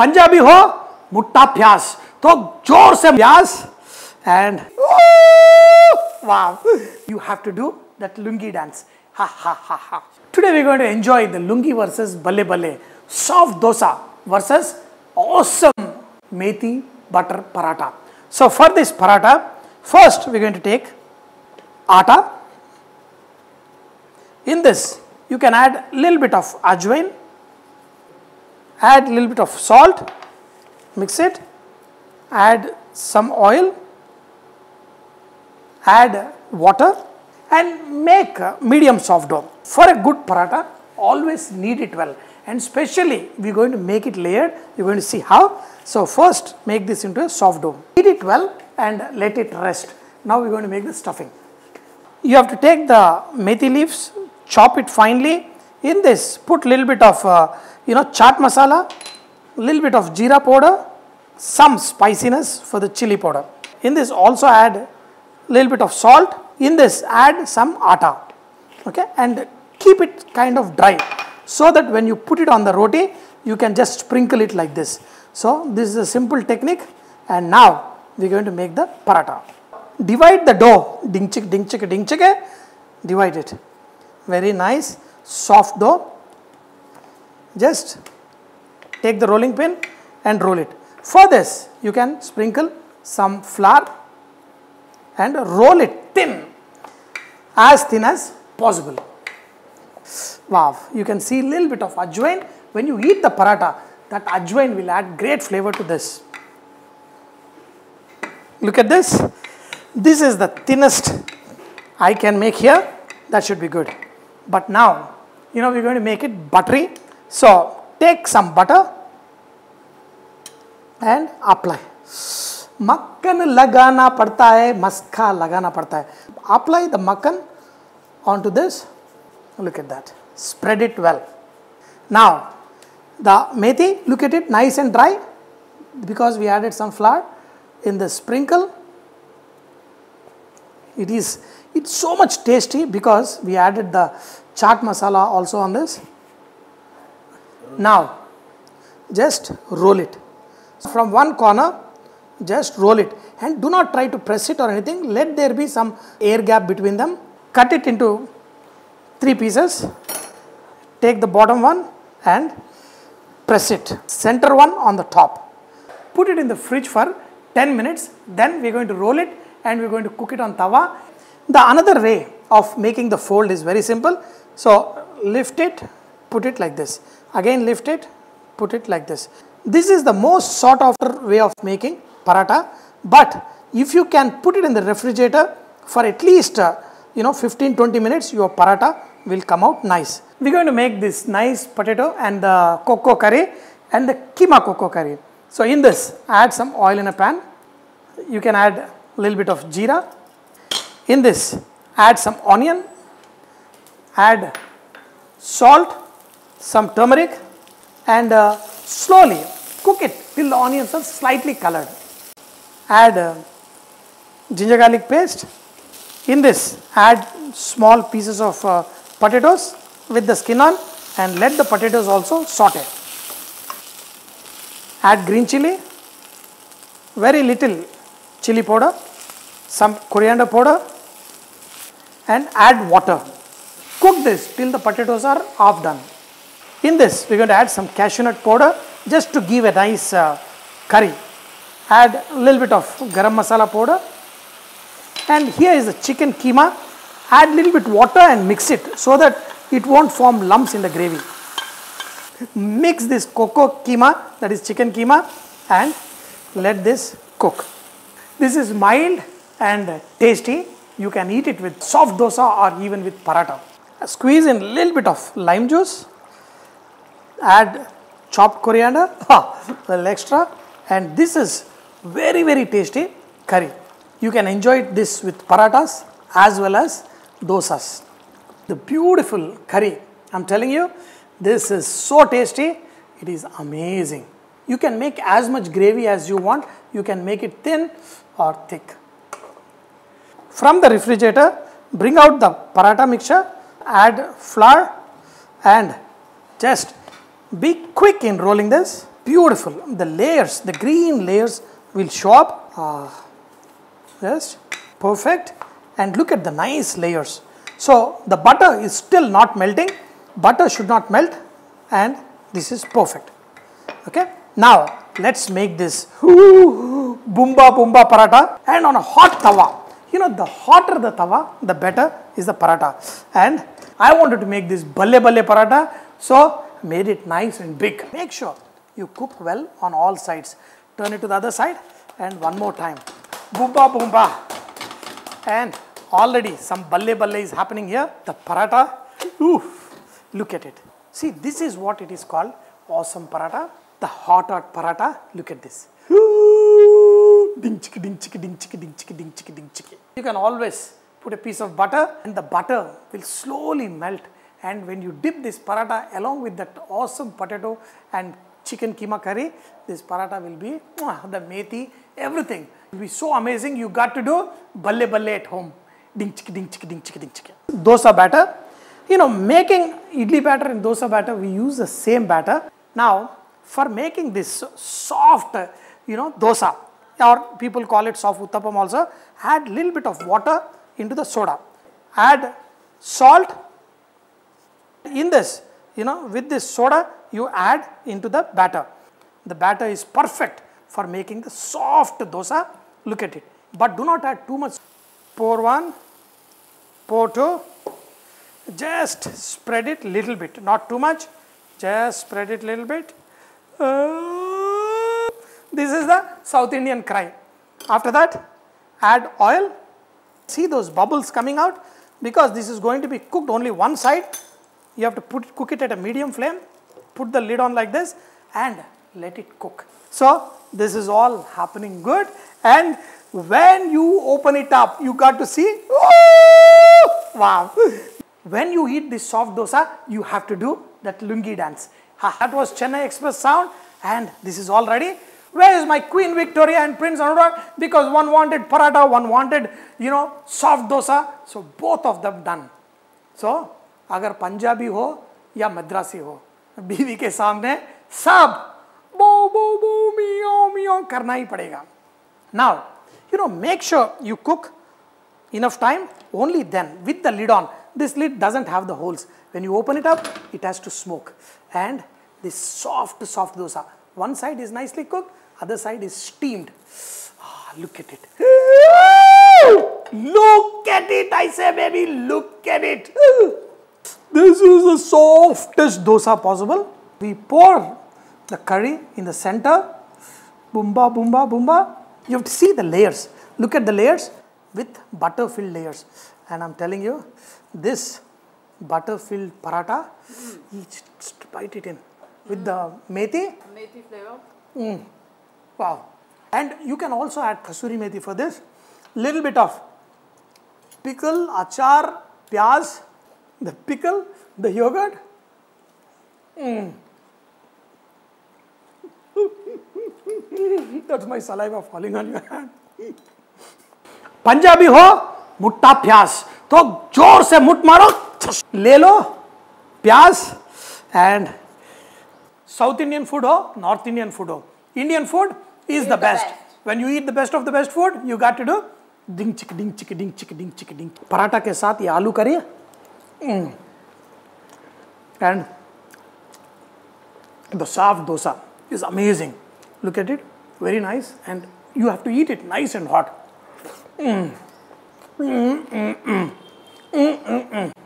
पंजाबी हो मुट्टा प्यास तो जोर से प्यास and wow you have to do that lungi dance ha ha ha ha today we're going to enjoy the lungi versus balle balle soft dosa versus awesome methi butter paratha so for this paratha first we're going to take atta in this you can add a little bit of ajwain add a little bit of salt mix it add some oil add water and make medium soft dough. For a good paratha, always knead it well and especially we're going to make it layered, you're going to see how. So first make this into a soft dough. Knead it well and let it rest. Now we're going to make the stuffing. You have to take the methi leaves, chop it finely. In this, put little bit of, uh, you know, chaat masala, little bit of jeera powder, some spiciness for the chili powder. In this also add little bit of salt. In this add some atta okay and keep it kind of dry so that when you put it on the roti you can just sprinkle it like this. So this is a simple technique and now we are going to make the paratha. Divide the dough ding chick ding chick ding chick divide it very nice soft dough just take the rolling pin and roll it. For this you can sprinkle some flour and roll it thin as thin as possible. Wow, you can see a little bit of ajwain. When you eat the paratha, that ajwain will add great flavor to this. Look at this. This is the thinnest I can make here. That should be good. But now, you know, we're going to make it buttery. So take some butter and apply. Makkan lagana padta hai, maska lagana padta hai. Apply the makkan onto this. Look at that. Spread it well. Now, the methi, look at it, nice and dry because we added some flour in the sprinkle. It is it's so much tasty because we added the chaat masala also on this. Now just roll it. From one corner just roll it. And do not try to press it or anything. Let there be some air gap between them. Cut it into three pieces. Take the bottom one and press it. Center one on the top. Put it in the fridge for 10 minutes. Then we're going to roll it and we're going to cook it on tawa the another way of making the fold is very simple. So lift it put it like this. Again lift it put it like this. This is the most sought after way of making paratha. But if you can put it in the refrigerator for at least uh, you know 15 20 minutes your paratha will come out nice. We're going to make this nice potato and the cocoa curry and the keema cocoa curry. So in this add some oil in a pan. You can add a little bit of jeera in this add some onion add salt some turmeric and uh, slowly cook it till the onions are slightly colored add uh, ginger garlic paste. In this, add small pieces of uh, potatoes with the skin on and let the potatoes also saute. Add green chili, very little chili powder, some coriander powder and add water. Cook this till the potatoes are half done. In this, we are going to add some cashew nut powder just to give a nice uh, curry. Add a little bit of garam masala powder. And here is the chicken keema. Add a little bit water and mix it so that it won't form lumps in the gravy. Mix this cocoa keema that is chicken keema and let this cook. This is mild and tasty you can eat it with soft dosa or even with paratha squeeze in a little bit of lime juice add chopped coriander a little extra and this is very very tasty curry. You can enjoy this with paratas as well as dosas. The beautiful curry, I am telling you, this is so tasty, it is amazing. You can make as much gravy as you want, you can make it thin or thick. From the refrigerator, bring out the paratha mixture, add flour and just be quick in rolling this. Beautiful. The layers the green layers will show up. Ah, yes perfect. And look at the nice layers. So the butter is still not melting. Butter should not melt. And this is perfect. Okay? Now let's make this bumba bumba paratha and on a hot tawa you know the hotter the tawa the better is the paratha. And i wanted to make this balle balle paratha so made it nice and big. Make sure you cook well on all sides. Turn it to the other side and one more time. Bumba bumba and already some balle balle is happening here. The paratha oof, look at it. See this is what it is called. Awesome paratha. The hot hot paratha. Look at this ding chiki ding chiki ding chiki ding chiki ding chiki ding chiki you can always put a piece of butter and the butter will slowly melt. And when you dip this paratha along with that awesome potato and chicken keema curry this paratha will be the methi everything. Will be so amazing. You got to do balle balle at home. Ding chiki ding chiki ding chiki ding chiki dosa batter. You know making idli batter and dosa batter we use the same batter. Now for making this soft you know dosa or people call it soft uttapam also add little bit of water into the soda. Add salt in this you know with this soda you add into the batter. The batter is perfect for making the soft dosa. Look at it. But do not add too much. Pour one pour two. Just spread it little bit. Not too much. Just spread it little bit. Uh, this is the south indian cry. After that add oil. See those bubbles coming out? Because this is going to be cooked only one side. You have to put cook it at a medium flame. Put the lid on like this and let it cook. So this is all happening good. And when you open it up you got to see oh, wow. When you eat this soft dosa you have to do that lungi dance. Ha, that was chennai express sound. And this is all ready where is my queen victoria and prince anurag because one wanted paratha one wanted you know soft dosa so both of them done so अगर पंजाबी हो या मद्रासी हो बीवी के सामने सब बो बो बो मियो मियो करना ही पड़ेगा now you know make sure you cook enough time only then with the lid on this lid doesn't have the holes when you open it up it has to smoke and this soft soft dosa one side is nicely cooked other side is steamed. Ah, look at it. Look at it i say baby look at it. This is the softest dosa possible. We pour the curry in the center. Boomba boomba boomba you have to see the layers. Look at the layers with butter filled layers. And i'm telling you this butter filled paratha just bite it in with the methi Methi flavor. Mm. wow and you can also add kasuri methi for this little bit of pickle achar pyaz the pickle the yogurt Mm. that's my saliva falling on your hand Punjabi हो मुट्ठा प्याज तो ज़ोर से मुट मारो ले लो प्याज and South Indian food हो नॉर्थ इंडियन फ़ूड हो. Indian food is the best when you eat the best of the best food you got to do डिंग चिक डिंग चिक डिंग चिक डिंग चिक डिंग पराठा के साथ ये आलू करिए and the saaf dosa is amazing. Look at it, very nice, and you have to eat it nice and hot. Mm. Mm, mm,